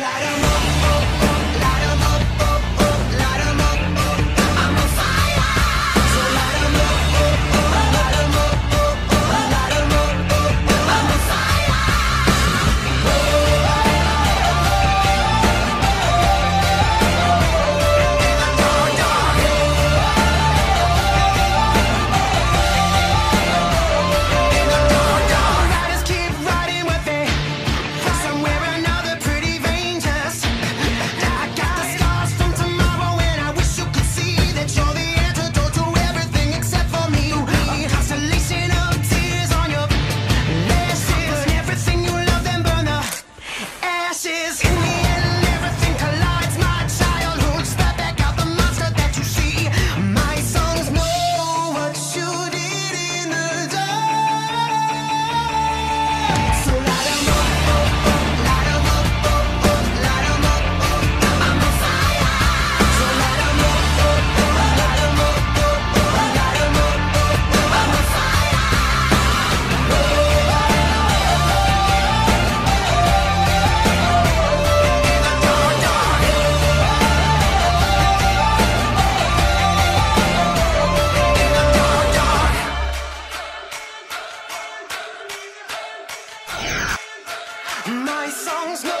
light on songs. No.